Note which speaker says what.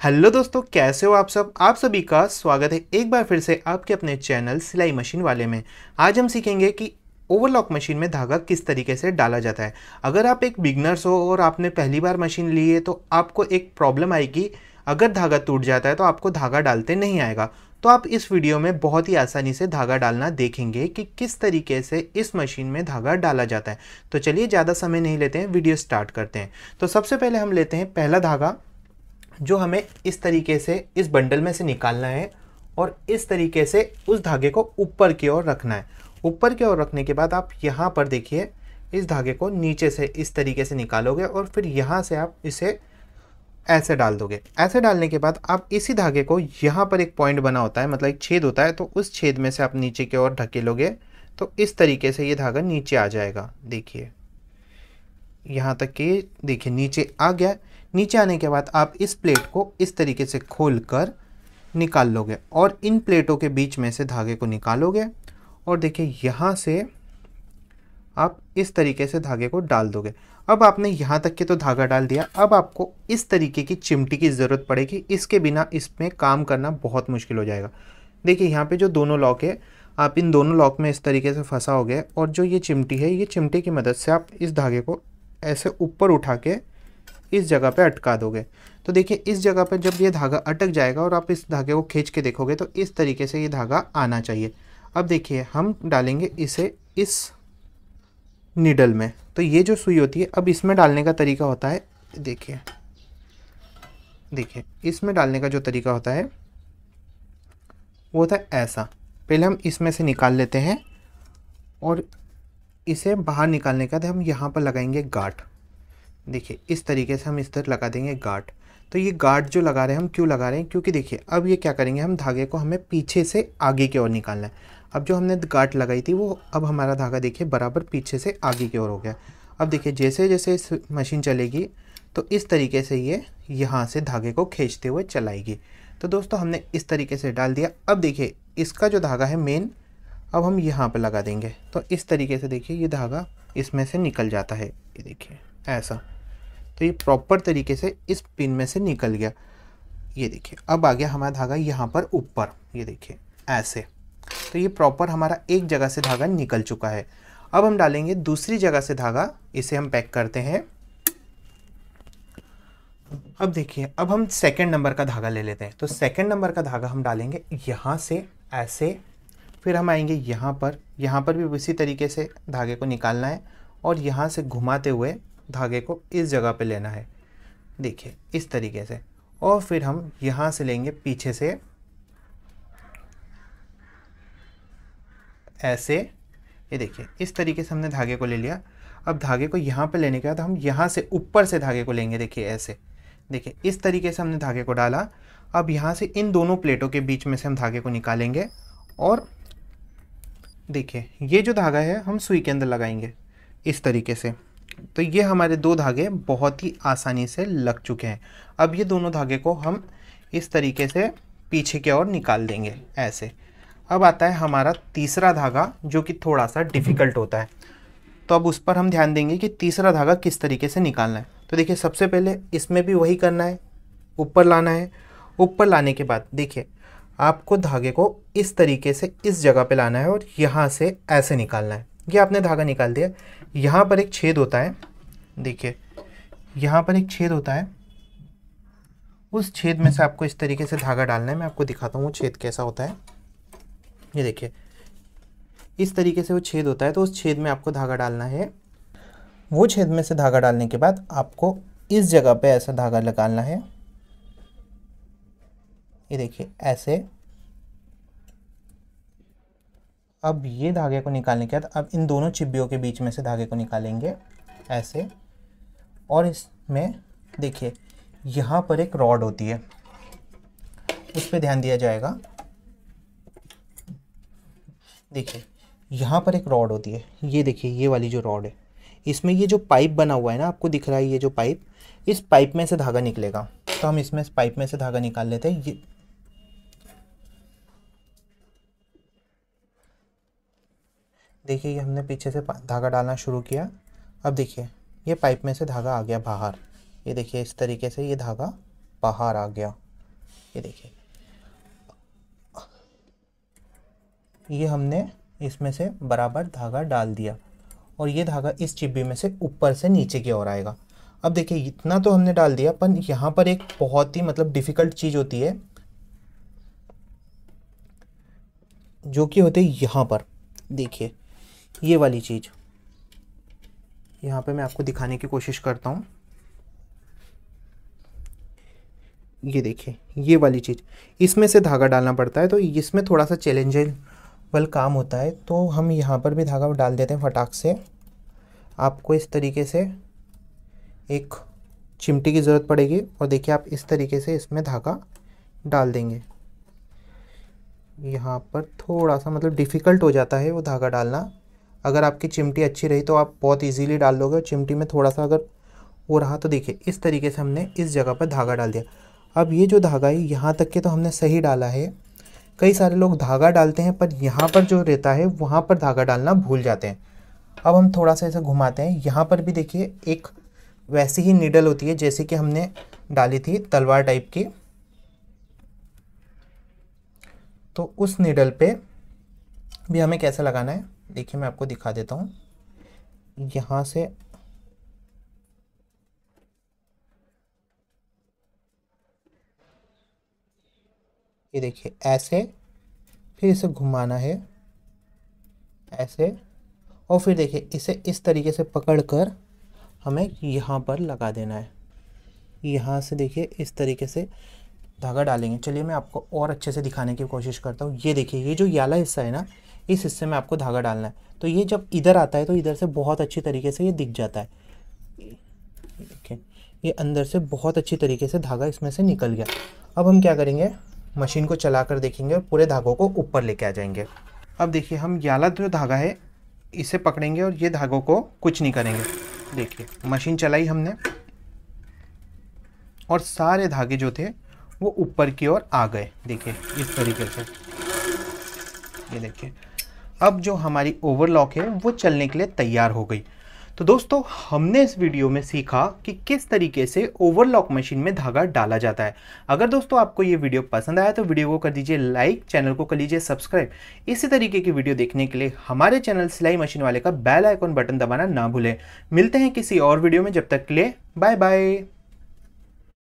Speaker 1: Hello दोस्तों, कैसे हो आप सब? आप सभी का स्वागत है एक बार फिर से आपके अपने चैनल सिलाई मशीन वाले में। आज हम सीखेंगे कि ओवरलॉक मशीन में धागा किस तरीके से डाला जाता है। अगर आप एक बिगनर्स हो और आपने पहली बार मशीन ली है तो आपको एक प्रॉब्लम आएगी अगर धागा टूट जाता है तो आपको धागा डालते नहीं आएगा। तो आप इस वीडियो में बहुत ही आसानी से धागा डालना देखेंगे कि किस तरीके से इस मशीन में धागा डाला जाता है। तो चलिए ज़्यादा समय नहीं लेते हैं, वीडियो स्टार्ट करते हैं। तो सबसे पहले हम लेते हैं पहला धागा। जो हमें इस तरीके से, इस बंडल में से निकालना है और इस तरीके से उस धागे को ऊपर की ओर रखना है। ऊपर की ओर रखने के बाद आप यहाँ पर देखिए, इस धागे को नीचे से इस तरीके से निकालोगे और फिर यहाँ से आप इसे ऐसे डाल दोगे। ऐसे डालने के बाद आप इसी धागे को यहाँ पर एक पॉइंट बना होता है मतलब एक छेद होता है तो उस छेद में से आप नीचे की ओर ढकेलोगे तो इस तरीके से ये धागा नीचे आ जाएगा। देखिए, यहाँ तक कि, देखिए, नीचे आ गया। नीचे आने के बाद आप इस प्लेट को इस तरीके से खोल कर निकाल लोगे और इन प्लेटों के बीच में से धागे को निकालोगे और देखिए, यहाँ से आप इस तरीके से धागे को डाल दोगे। अब आपने यहाँ तक के तो धागा डाल दिया। अब आपको इस तरीके की चिमटी की ज़रूरत पड़ेगी। इसके बिना इसमें काम करना बहुत मुश्किल हो जाएगा। देखिए, यहाँ पे जो दोनों लॉक है, आप इन दोनों लॉक में इस तरीके से फंसा हो गए और जो ये चिमटी है, ये चिमटी की मदद से आप इस धागे को ऐसे ऊपर उठा के इस जगह पे अटका दोगे। तो देखिए, इस जगह पर जब ये धागा अटक जाएगा और आप इस धागे को खींच के देखोगे तो इस तरीके से ये धागा आना चाहिए। अब देखिए, हम डालेंगे इसे इस निडल में। तो ये जो सुई होती है, अब इसमें डालने का तरीका होता है, देखिए देखिए, इसमें डालने का जो तरीका होता है, वो होता है ऐसा। पहले हम इसमें से निकाल लेते हैं और इसे बाहर निकालने के बाद हम यहाँ पर लगाएँगे गाठ। देखिए, इस तरीके से हम इस तरह लगा देंगे गाठ तो ये गाठ जो लगा रहे हैं, हम क्यों लगा रहे हैं? क्योंकि देखिए, अब ये क्या करेंगे, हम धागे को हमें पीछे से आगे की ओर निकालना है। अब जो हमने गाठ लगाई थी, वो अब हमारा धागा देखिए, बराबर पीछे से आगे की ओर हो गया। अब देखिए, जैसे जैसे इस मशीन चलेगी तो इस तरीके से ये यहाँ से धागे को खींचते हुए चलाएगी। तो दोस्तों, हमने इस तरीके से डाल दिया। अब देखिए, इसका जो धागा है मेन अब हम यहाँ पर लगा देंगे। तो इस तरीके से देखिए, ये धागा इसमें से निकल जाता है। ये देखिए। ऐसा। तो ये प्रॉपर तरीके से इस पिन में से निकल गया। ये देखिए, अब आ गया हमारा धागा यहाँ पर ऊपर। ये देखिए, ऐसे। तो ये प्रॉपर हमारा एक जगह से धागा निकल चुका है। अब हम डालेंगे दूसरी जगह से धागा। इसे हम पैक करते हैं। अब देखिए, अब हम सेकंड नंबर का धागा ले लेते हैं। तो सेकंड नंबर का धागा हम डालेंगे यहाँ से, ऐसे। फिर हम आएँगे यहाँ पर। यहाँ पर भी उसी तरीके से धागे को निकालना है। और यहाँ से घुमाते हुए धागे को इस जगह पे लेना है। देखिए, इस तरीके से। और फिर हम यहाँ से लेंगे पीछे से ऐसे। ये देखिए, इस तरीके से हमने धागे को ले लिया। अब धागे को यहाँ पे लेने के बाद हम यहाँ से ऊपर से धागे को लेंगे, देखिए, ऐसे। देखिए, इस तरीके से हमने धागे को डाला। अब यहाँ से इन दोनों प्लेटों के बीच में से हम धागे को निकालेंगे और देखिए, ये जो धागा है, हम सुई के अंदर लगाएँगे इस तरीके से। तो ये हमारे दो धागे बहुत ही आसानी से लग चुके हैं। अब ये दोनों धागे को हम इस तरीके से पीछे की ओर निकाल देंगे, ऐसे। अब आता है हमारा तीसरा धागा, जो कि थोड़ा सा डिफ़िकल्ट होता है। तो अब उस पर हम ध्यान देंगे कि तीसरा धागा किस तरीके से निकालना है। तो देखिए, सबसे पहले इसमें भी वही करना है। ऊपर लाना है। ऊपर लाने के बाद देखिए, आपको धागे को इस तरीके से इस जगह पे लाना है और यहाँ से ऐसे निकालना है। ये आपने धागा निकाल दिया। यहाँ पर एक छेद होता है। देखिए, यहाँ पर एक छेद होता है। उस छेद में से आपको इस तरीके से धागा डालना है। मैं आपको दिखाता हूँ वो छेद कैसा होता है। ये देखिए, इस तरीके से वो छेद होता है तो उस छेद में आपको धागा डालना है। वो छेद में से धागा डालने के बाद आपको इस जगह पे ऐसा धागा लगाना है। ये देखिए, ऐसे अब ये धागे को निकालने के बाद अब इन दोनों चिब्बियों के बीच में से धागे को निकालेंगे ऐसे। और इसमें देखिए, यहाँ पर एक रॉड होती है, उस पर ध्यान दिया जाएगा। देखिए, यहाँ पर एक रॉड होती है, ये देखिए, ये वाली जो रॉड है, इसमें ये जो पाइप बना हुआ है ना, आपको दिख रहा है ये जो पाइप इस पाइप में से धागा निकलेगा। तो हम इसमें इस पाइप में से धागा निकाल लेते हैं, ये देखिए, ये हमने पीछे से धागा डालना शुरू किया। अब देखिए, ये पाइप में से धागा आ गया बाहर। ये देखिए, इस तरीके से ये धागा बाहर आ गया। ये देखिए। ये हमने इसमें से बराबर धागा डाल दिया और ये धागा इस चिब्बी में से ऊपर से नीचे की ओर आएगा। अब देखिए, इतना तो हमने डाल दिया, पर यहाँ पर एक बहुत ही मतलब डिफ़िकल्ट चीज़ होती है, जो कि होती है यहाँ पर। देखिए ये वाली चीज़। यहाँ पे मैं आपको दिखाने की कोशिश करता हूँ। ये देखिए, ये वाली चीज़। इसमें से धागा डालना पड़ता है तो इसमें थोड़ा सा चैलेंजेबल काम होता है तो हम यहाँ पर भी धागा डाल देते हैं फटाक से। आपको इस तरीके से एक चिमटी की ज़रूरत पड़ेगी, और देखिए आप इस तरीके से इसमें धागा डाल देंगे। यहाँ पर थोड़ा सा मतलब डिफ़िकल्ट हो जाता है वो धागा डालना। अगर आपकी चिमटी अच्छी रही तो आप बहुत इजीली डाल लोगे और चिमटी में थोड़ा सा अगर वो रहा तो देखिए, इस तरीके से हमने इस जगह पर धागा डाल दिया। अब ये जो धागा है, यहाँ तक के तो हमने सही डाला है। कई सारे लोग धागा डालते हैं, पर यहाँ पर जो रहता है, वहाँ पर धागा डालना भूल जाते हैं। अब हम थोड़ा सा ऐसे घुमाते हैं। यहाँ पर भी देखिए, एक वैसी ही नीडल होती है, जैसे कि हमने डाली थी तलवार टाइप की। तो उस नीडल पे भी हमें कैसे लगाना है? देखिए मैं आपको दिखा देता हूँ। यहाँ से ये देखिए, ऐसे, फिर इसे घुमाना है, ऐसे, और फिर देखिए, इसे इस तरीके से पकड़कर हमें यहाँ पर लगा देना है। यहाँ से देखिए, इस तरीके से धागा डालेंगे। चलिए, मैं आपको और अच्छे से दिखाने की कोशिश करता हूँ। ये देखिए, ये जो याला हिस्सा है ना इस हिस्से में आपको धागा डालना है। तो ये जब इधर आता है तो इधर से बहुत अच्छी तरीके से ये दिख जाता है। देखिए, ये अंदर से बहुत अच्छी तरीके से धागा इसमें से निकल गया। अब हम क्या करेंगे? मशीन को चला कर देखेंगे और पूरे धागों को ऊपर लेके आ जाएँगे। अब देखिए, हम याला जो धागा है, इसे पकड़ेंगे और ये धागों को कुछ नहीं करेंगे। देखिए, मशीन चलाई हमने। और सारे धागे जो थे, वो ऊपर की ओर आ गए। देखिए, इस तरीके से। ये देखिए अब जो हमारी ओवरलॉक है, वो चलने के लिए तैयार हो गई। तो दोस्तों, हमने इस वीडियो में सीखा कि किस तरीके से ओवरलॉक मशीन में धागा डाला जाता है। अगर दोस्तों आपको ये वीडियो पसंद आया तो वीडियो को कर दीजिए लाइक चैनल को कर लीजिए सब्सक्राइब इसी तरीके की वीडियो देखने के लिए हमारे चैनल सिलाई मशीन वाले का बेल आइकॉन बटन दबाना ना भूलें। मिलते हैं किसी और वीडियो में, जब तक के लिए बाय बाय